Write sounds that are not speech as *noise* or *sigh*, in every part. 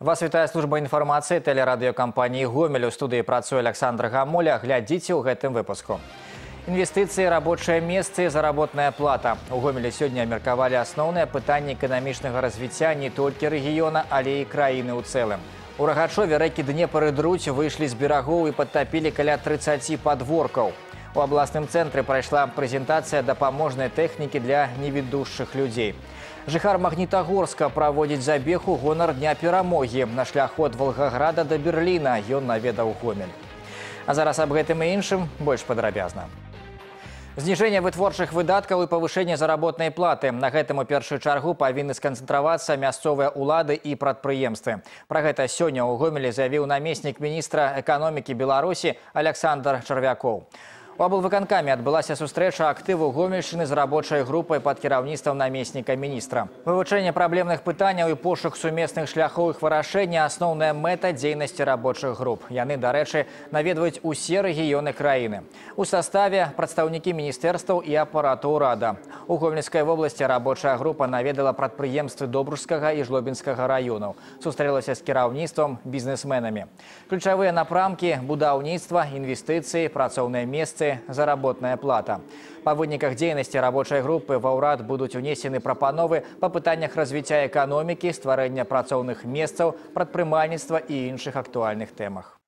Вас вітае служба інфармацыі тэлерадыёкампаніі гомель у студыі працуе Александр Гамоля глядзіце ў гэтым выпуску. Інвестыцыі, рабочыя месцы, заработная плата. У гомелі сёння меркавалі асноўныя пытанні эканамічнага развіцця не толькі рэгіёна, але і краіны ў цэлым. У рагачове рэкі Днепр і Друць выйшлі з берагоў і падтапілі каля 30 падворкаў. У абласным цэнтры прайшла прэзентацыя дапаможнай тэхнікі для невідушчых людзей. Жыхар магнітагорска праводзіць забег у гонар дня перамогі на шляху ад Волгаграда да Берліна ён наведаў гомель. А зараз аб гэтым і іншым больш падрабязна. Зніжэнне вытворчых выдаткаў і павышэнне заработнай платы. На гэтым у першую чаргу павінны сканцэнтравацца мясцовыя ўлады і прадпрыемствы. Пра гэта сёння ў гомелі заявіў намеснік міністра эканомікі Беларусі Александр Чарвякоў. У аблвыканкаме адбылася сустрэча актыву гомельшчыны з рабочай групай пад кіраўніцтвам намесніка міністра. Вывучэнне праблемных пытанняў і пошук сумесных шляхоў іх вырашэння асноўная мэта дзейнасці рабочых груп. Яны, дарэчы, наведваюць усе рэгіёны краіны. У саставе прадстаўнікі міністэрстваў і апарату ўрада. У гомельскай вобласці рабочая група наведала прадпрыемствы добружскага і жлобінскага раёнаў. Сустрэлася з кіраўніцтвам бізнесменамі. Ключавыя напрамкі будаўніцтва, інвестыцыі, працоўныя месцы, заработная плата. Па выніках дзейнасці рабочай групы ва ўрад будуць унесены прапановы па пытаннях развіцця эканомікі, стварэння працоўных месцаў, прадпрымальніцтва і іншых актуальных тэмах.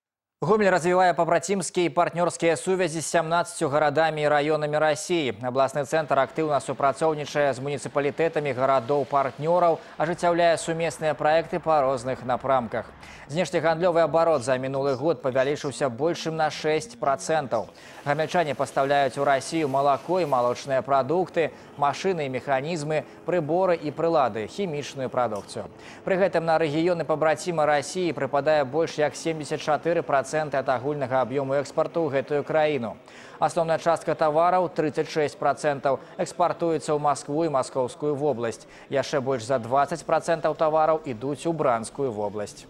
Гомель развівае пабрацімскія і партнёрскія сувязі з 17 гарадамі і раёнамі рассіі. Абласны цэнтр актыўна супрацоўнічае з муніцыпалітэтамі гарадоў партнёраў, ажыццяўляе сумесныя праекты па розных напрамках. Знешнегандлёвы абарот за мінулы год павялічыўся большым на 6 процентаў. Гамельчане пастаўляюць у рассію малако і малочныя прадукты, машыны і механізмы, прыборы і прылады, хімічную прадукцыю. Пры гэтым на рэгіёны пабраціма рассіі прыпадае больш як 74 проценты ад агульнага аб'ёму экспарту ў гэтую краіну. Асноўная частка тавараў 36 процентаў экспартуецца ў Маскву і маскоўскую вобласць. Яшчэ больш за 20 процентаў тавараў ідуць у бранскую вобласць.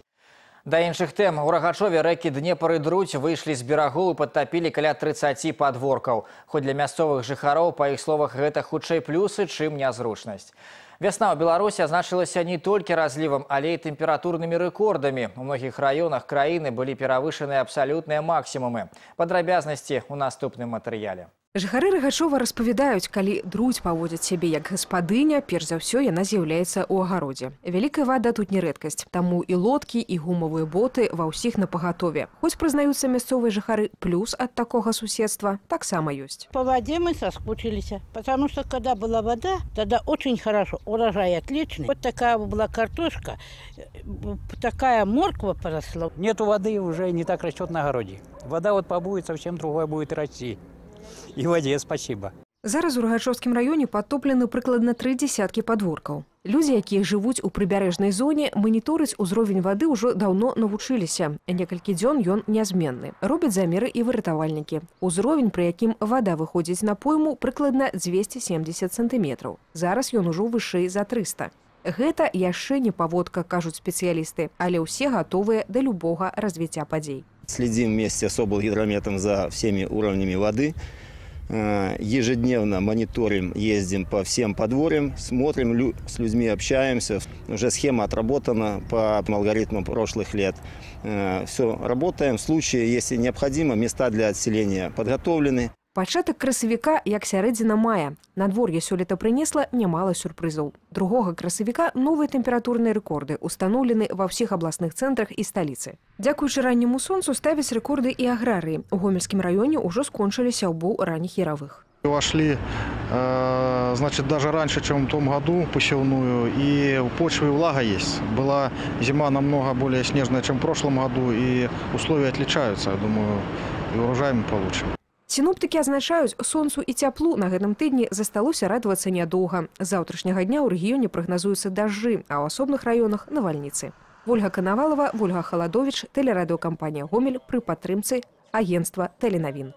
Да іншых тэм у рагачове рэкі Днепр і Друць выйшлі з берагоў і падтапілі каля 30 падворкаў. Хоць для мясцовых жыхароў, па іх словах, гэта хутчэй плюсы, чым нязручнасць. Вясна ў Беларусі азначылася не толькі разлівам, але і тэмпературнымі рэкордамі. У многіх раёнах краіны былі перавышаныя абсалютныя максімумы. Падрабязнасці ў наступным матэрыяле. Жыхары рагачова распавядаюць, калі друць паводзяць сябе як гаспадыня, перш за ўсё яна з'яўляецца ў агародзе. Вялікая вада тут не рэдкасць, таму і лодкі і гумавыя боты ва ўсіх на пагатове. Хоць прызнаюцца мясцовыя жыхары плюс ад такога суседства таксама ёсць. По воде мы соскучились, потому что когда была вода, тогда очень хорошо, урожай отличный. Вот такая была картошка, такая морква поросла. Нету воды уже не так растет на огороде. Вода вот побудет, совсем другое будет расти. *laughs* І воде спасибо. Зараз у рагачоўскім раёне падтоплены прыкладна тры дзесяткі падворкаў. Людзі, якія жывуць у прыбярэжнай зоне, маніторыць узровень вады ўжо даўно навучыліся. Некалькі дзён ён нязменны. Робяць замеры і выратавальнікі. Узровень, пры якім вада выходзіць на пойму прыкладна 270 сантыметраў. Зараз ён ужо вышэй за 300. Гэта яшчэ не паводка, кажуць спецыялісты, але ўсе гатовыя да любога развіцця падзей. Следим вместе с облгидрометом за всеми уровнями воды. Э, ежедневно мониторим, ездим по всем подворьям, смотрим, с людьми общаемся. Уже схема отработана по алгоритмам прошлых лет. Э, Все, работаем. В случае, если необходимо, места для отселения подготовлены. Пачатак красавіка як сярэдзіна мая. Надвор'е сёлета прынесла нямала сюрпрызаў. Другога красавіка новыя тэмпературныя рэкорды устаноўлены ва ўсіх абласных цэнтрах і сталіцы. Дзякуючы ранняму сонцу ставяць рэкорды і аграрыі. У гомельскім раёне ўжо скончыліся ўбоў ранніх яравых. Вошли, э, значит, даже раньше, чем в том году посевную, и в почве влага есть. Была зима намного более снежная, чем в прошлом году, и условия отличаются. Я думаю, и урожай мы получим. Сіноптыкі азначаюць сонцу і цяплу на гэтым тыдні засталося радавацца нядоўга. З заўтрашняга дня ў рэгіёне прагназуюцца дажджы, а ў асобных раёнах навальніцы. Вольга Канавалова, Вольга Халадовіч, тэлерадыёкампанія Гомель пры падтрымцы агенцтва тэленавін.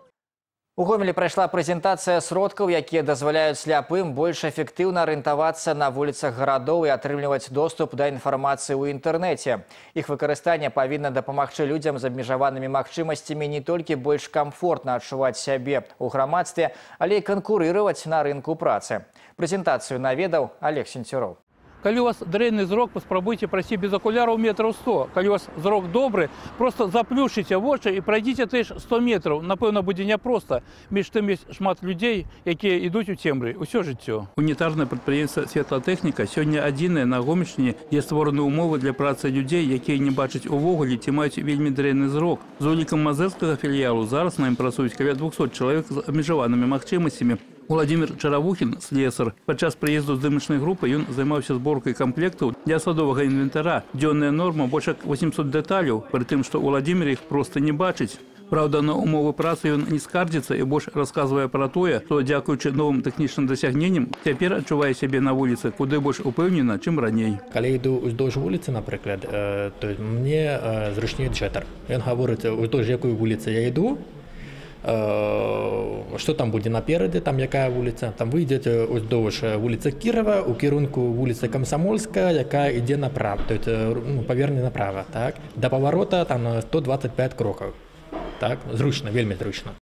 У гомелі прайшла прэзентацыя сродкаў, якія дазваляюць сляпым больш эфектыўна арыентавацца на вуліцах гарадоў і атрымліваць доступ да інфармацыі ў інтэрнэце. Іх выкарыстанне павінна дапамагчы людзям з абмежаванымі магчымасцямі не толькі больш камфортна адчуваць сябе ў грамадстве, але і канкурыраваць на рынку працы. Прэзентацыю наведаў Олег Сенцюроў. Калі у вас дрэнны зрок, паспрабуйце прайсці без акуляраў метраў 100. Калі у вас зрок добры, просто заплюшыце вочы і прайдзіце ты ж 100 метраў. Напэўна, будзе няпроста. Між тым ёсць шмат людзей, якія ідуць у цемры ўсё жыццё. Унітарнае прадпрыемства светлатэхніка сёння адзінае на гомічні, дзе створаны ўмовы для працы людзей, якія не бачаць увогуле ці маюць вельмі дрэнны зрок. З улікам мазырскага філіялу зараз на ім працуюць каля 200 чалавек з абмежаванымі магчымасцямі. Владимир Чаравухін, слесар. Падчас прыезду здымачнай групы ён займаўся зборкай камплектаў для садовага інвентара. Дзённая норма больш як 800 дэталяў, пры тым, што Владимир іх проста не бачыць. Праўда, на умовы працы ён не скардзіцца і больш расказвае пра тое, што дзякуючы новым тэхнічным дасягненням цяпер адчувае сябе на вуліцы куды больш упэўнена, чым раней. Калі іду ўздоўж вуліцы, напрыклад, э, то мне э, зручней чатар. Ён гаворыць ўздоўж якую вуліцы я іду, што там будзе наперадзе там якая вуліца там выйдзеце уздоўж вуліца кірова у кірунку вуліца камсамольская якая ідзе направ то ну, паверне направа так да паварота там 125 крокаў так зручна вельмі зручна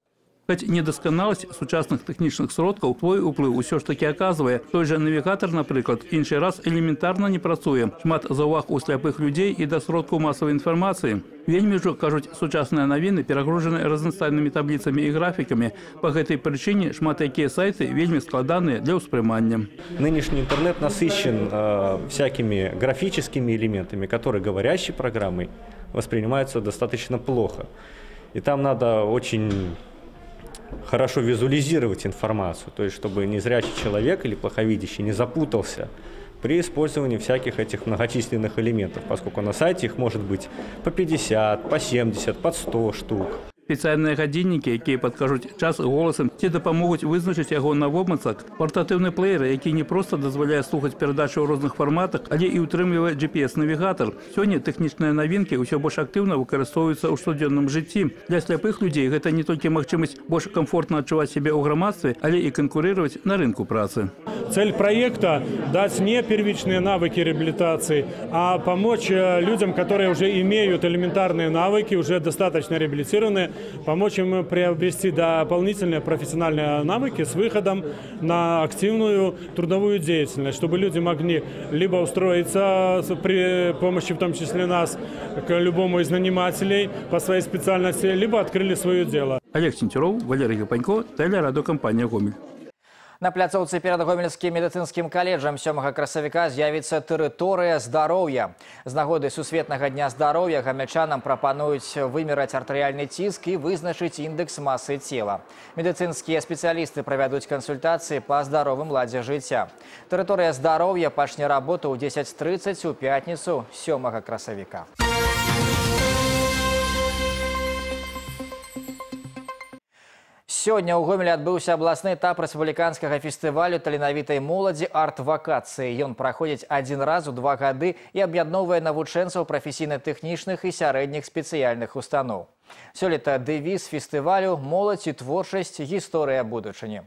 Хоць недасканаласць сучасных тэхнічных сродкаў твой уплыў усё ж такі аказвае. Той жа навігатар, напрыклад, іншы раз элементарна не працуе. Шмат заўваг у сляпых людзей і да сродкаў масавай інфармацыі. Вельмі ўжо, кажуць, сучасныя навіны перагружаны разнастайнымі табліцамі і графікамі. Па гэтай прычыне шмат якія сайты вельмі складаныя для ўспрымання. Нынешний интернет насыщен э, всякими графическими элементами, которые говорящей программой воспринимаются достаточно плохо. И там надо очень хорошо визуализировать информацию, то есть чтобы незрячий человек или плоховидящий не запутался при использовании всяких этих многочисленных элементов, поскольку на сайте их может быть по 50, по 70, под 100 штук Спецыяльныя гадзіннікі, якія падкажуць час голасам ці дапамогуць вызначыць яго на вобмацак, партатыўны плеер, які не проста дазваляе слухаць перадачы ў розных фарматах, але і ўтрымлівае GPS-навігатар. Сёння тэхнічныя навінкі ўсё больш актыўна выкарыстоўваюцца ў штодзённым жыцці. Для сляпых людзей гэта не толькі магчымасць больш камфортна адчуваць сябе ў грамадстве, але і канкурировать на рынку працы. Цель проекта – дать не первичные навыки реабилитации, а помочь людям, которые уже имеют элементарные навыки, уже достаточно реабилитированы, помочь им приобрести дополнительные профессиональные навыки с выходом на активную трудовую деятельность, чтобы люди могли либо устроиться при помощи, в том числе нас, к любому из нанимателей по своей специальности, либо открыли свое дело. Олег Сентеров, Валерий Гапанько, телерадиокомпания «Гомель». На пляцоўцы перад гомельскім медыцынскім каледжам сёмага красавіка з'явіцца тэрыторыя здароўя. З нагоды сусветнага дня здароўя гамячанам прапануюць вымераць артэрыяльны ціск і вызначыць індекс масы цела. Медыцынскія спецыялісты правядуць кансультацыі па здаровым ладзе жыцця. Тэрыторыя здароўя пачне работу ў 10.30 у пятніцу сёмага красавіка. Сёння ў гомелі адбыўся абласны этап рэспубліканскага фестывалю таленавітай моладзі арт-вакацыі. Ён праходзіць адзін раз у два гады і аб'ядноўвае навучэнцаў прафесійна-тэхнічных і сярэдніх спецыяльных устаноў. Сёлета дэвіз фестывалю моладзь і творчасць гісторыя будучыні.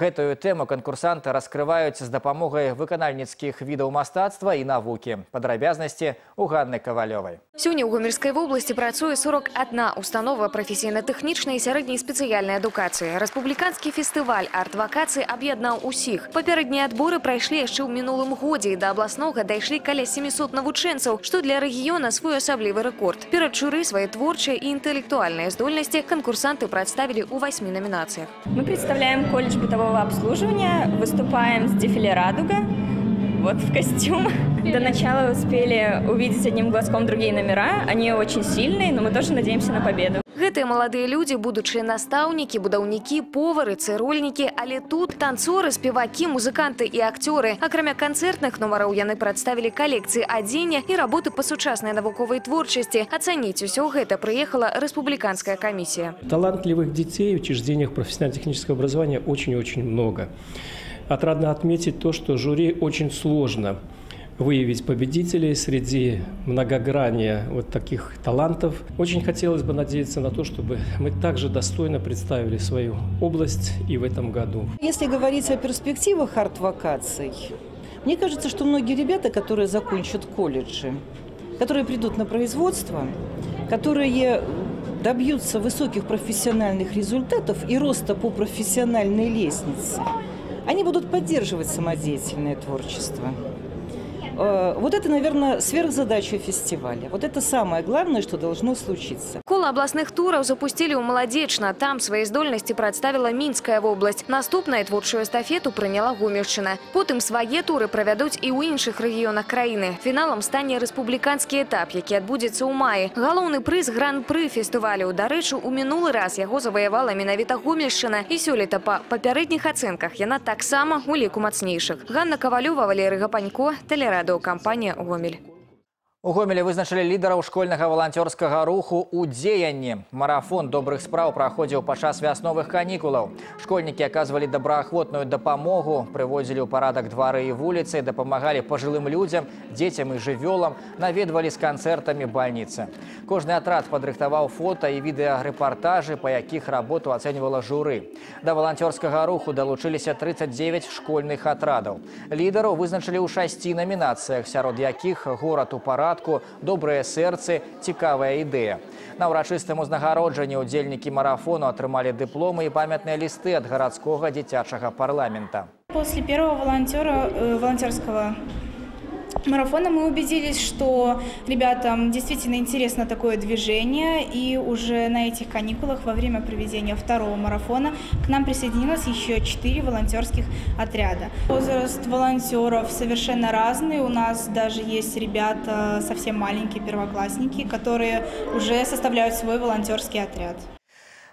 Гэтую тэму канкурсанты раскрываюць з дапамогай выканальніцкіх відаў мастацтва і навукі. Падрабязнасці у Ганны Кавалёвай. Сёння ў гомельскай вобласці працуе 41 установа прафесійна-тэхнічнай і сярэдняй спецыяльнай адукацыі. Рэспубліканскі фестываль арт-вакацыі аб'яднаў усіх. Папярэднія адборы прайшлі яшчэ ў мінулым годзе і да абласнога дайшлі каля 700 навучэнцаў, што для рэгіёна свой асаблівы рэкорд. Перад журы свае творчыя і інтэлектуальныя здольнасці канкурсанты прадставілі ў васьмі намінацыях. Мы представляем колледж бытового бытового обслуживания. Выступаем с дефиле «Радуга». Вот в костюм. До начала успели увидеть одним глазком другие номера. Они очень сильные, но мы тоже надеемся на победу. Гэтыя маладыя людзі будучыя настаўнікі, будаўнікі, повары, цырульнікі, але тут танцоры, спевакі, музыканты і акцёры. Акрамя канцэртных нумароў яны прадставілі калекцыі адзення і работы па сучаснай навуковай творчасці. Ацаніць усё гэта прыехала рэспубліканская камісія. Талантливых детей в учреждениях профессионально-технического образования очень-очень много. Отрадно отметить то, что жюри очень сложно выявить победителей среди многограния вот таких талантов. Очень хотелось бы надеяться на то, чтобы мы также достойно представили свою область и в этом году. Если говорить о перспективах арт-вакаций, мне кажется, что многие ребята, которые закончат колледжи, которые придут на производство, которые добьются высоких профессиональных результатов и роста по профессиональной лестнице, они будут поддерживать самодеятельное творчество. Э, вот это, наверное, сверхзадача фестиваля. Вот это самое главное, что должно случиться. Кола областных туров запустили у Молодечно. Там свои здольности представила Минская область. Наступная творчую эстафету приняла Гомельщина. Потым свои туры проведут и у іншых регионах краины. Финалом станет республиканский этап, який отбудется у маі. Галоўны прыз гран-пры фестывалю. Дарэчы, у мінулы раз яго заваявала менавіта Гомельшчына. І сёлета па папярэдніх ацэнках яна таксама у ліку мацнейшых. Ганна Кавалёва, Валерий Гапанько, тэлерадыёкампанія «Гомель». У Гомелі вызначылі лідараў школьнага валанцёрскага руху ў дзеянні. Марафон добрых спраў праходзіў падчас вясновых канікулаў. Школьнікі аказвалі добраахвотную дапамогу, прыводзілі ў парадак двары і вуліцы, дапамагалі пажылым людзям, дзецям і жывёлам, наведвалі з канцэртамі бальніцы. Кожны атрад падрыхтаваў фота і відэарэпартажы, па якіх работу ацэньвала журы. Да валанцёрскага руху далучыліся 39 школьных атрадаў. Лідараў вызначылі ў шасці намінацыях, сярод якіх горад у парад парадку добрыя сэрцы цікавая ідэя на ўрачыстым узнагароджанні удзельнікі марафону атрымалі дыпломы і памятныя лісты ад гарадскога дзіцячага парламента после первого волонтера э, волонтерского марафона мы убедились, что ребятам действительно интересно такое движение, и уже на этих каникулах во время проведения второго марафона к нам присоединилось еще четыре волонтерских отряда. Возраст волонтеров совершенно разный, у нас даже есть ребята совсем маленькие первоклассники, которые уже составляют свой волонтерский отряд.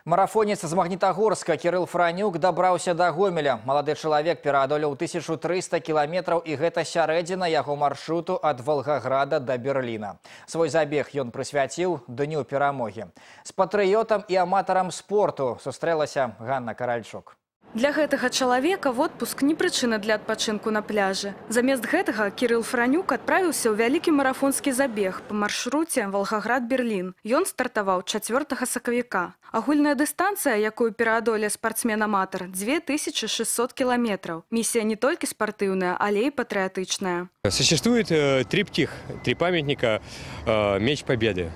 Марафонец з Магнітагорска Кірыл Франюк дабраўся да Гомеля. Малады чалавек пераадолеў 1300 кіламетраў і гэта сярэдзіна яго маршруту ад Волгаграда да Берліна. Свой забег ён прысвяціў дню перамогі. З патрыётам і аматарам спорту сустрэлася Ганна Каральчук. Для гэтага чалавека водпуск не прычына для адпачынку на пляжы. Замест гэтага Кірыл Франюк адправіўся ў вялікі марафонскі забег па маршруце Волгаград-Берлін. Ён стартаваў 4 сакавіка. Агульная дыстанцыя, якую пераадоле спартсмен-аматар 2600 кіламетраў. Місія не толькі спартыўная, але і патрыятычная. Существует э, триптих, три памятника э, «Меч Победы».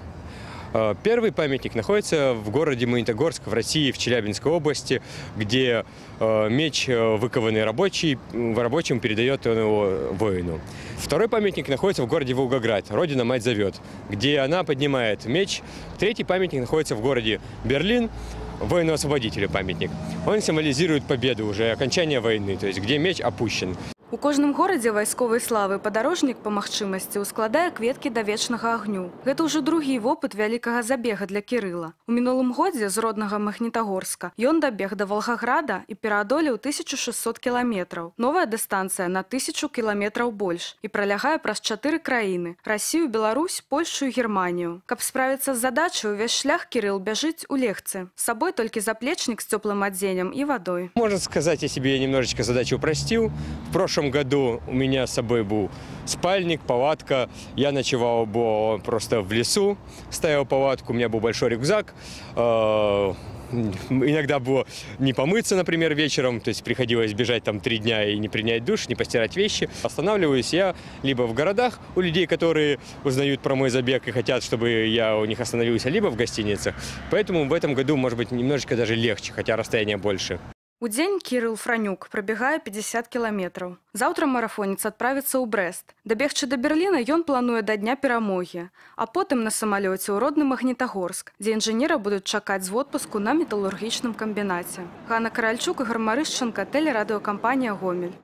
Э, первый памятник находится в городе Магнитогорск в России, в Челябинской области, где э, меч, э, выкованный рабочий, рабочим передает его воину. Второй памятник находится в городе Волгоград, Родина мать зовет, где она поднимает меч. Третий памятник находится в городе Берлин, воину-освободителю памятник. Он символизирует победу уже, окончание войны, то есть где меч опущен. У кожным горадзе вайсковай славы падарожнік па магчымасці ўскладае кветкі да вечнага агню. Гэта ўжо другі вопыт вялікага забега для кірыла. У мінулым годзе з роднага магнітагорска ён дабег да Волгаграда і пераадолеў 1600 кіламетраў. Новая дыстанцыя на тысячу кіламетраў больш і пралягае праз чатыры краіны: Расію, Беларусь, Польшу і Германію. Каб справіцца з задачай, увесь шлях кірыл бяжыць у лекцы. С сабой толькі заплечнік з цёплым адзеннем і вадой. Можно сказать, я себе немножечко задачу упростил. В прошлом прошлом году у меня с собой был спальник, палатка. Я ночевал просто в лесу, ставил палатку, у меня был большой рюкзак. Э, иногда было не помыться, например, вечером, то есть приходилось бежать там три дня и не принять душ, не постирать вещи. Останавливаюсь я либо в городах у людей, которые узнают про мой забег и хотят, чтобы я у них остановился, либо в гостиницах. Поэтому в этом году, может быть, немножечко даже легче, хотя расстояние больше. У дзень Кірыл Франюк прабягае 50 кіламетраў. Заўтра марафонец адправіцца ў Брэст. Дабегчы да Берліна ён плануе да дня перамогі, а потым на самалёце ў родны Магнітагорск, дзе інжынера будуць чакаць з водпуску на металургічным камбінаце. Ганна Каральчук і Гармарышчанка, тэлерадыёкампанія Гомель.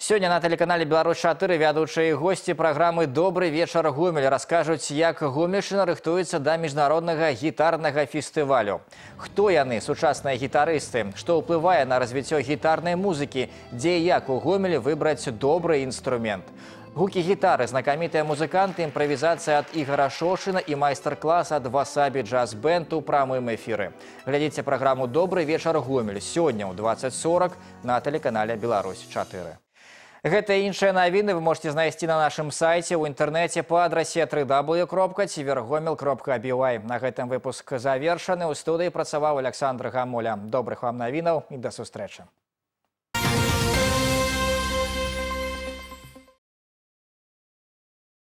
Сёння на тэлеканале Беларусь-4 вядучыя госці праграмы «Добры вечар Гомель» раскажуць, як Гомельшчына рыхтуецца да міжнароднага гітарнага фестывалю. Хто яны, сучасныя гітарысты? Што ўплывае на развіццё гітарнай музыкі? Дзе і як у Гомелі выбраць добры інструмент? Гукі гітары, знакамітыя музыканты, імправізацыя ад Ігара Шошына і майстар-клас ад Васабі Джаз-бэнд у прамым эфіры. Глядзіце праграму «Добры вечар Гомель» сёння ў 2040 на тэлеканале «Беларусь-4». Гэта і іншыя навіны вы можете знайсці на нашым сайце ў інтэрнэце па адрасе 3w кропка цівергомел кропка бівай. На гэтым выпуск завершаны. У студыі працаваў Александр Гамоля. Добрых вам навінаў і да сустрэчы.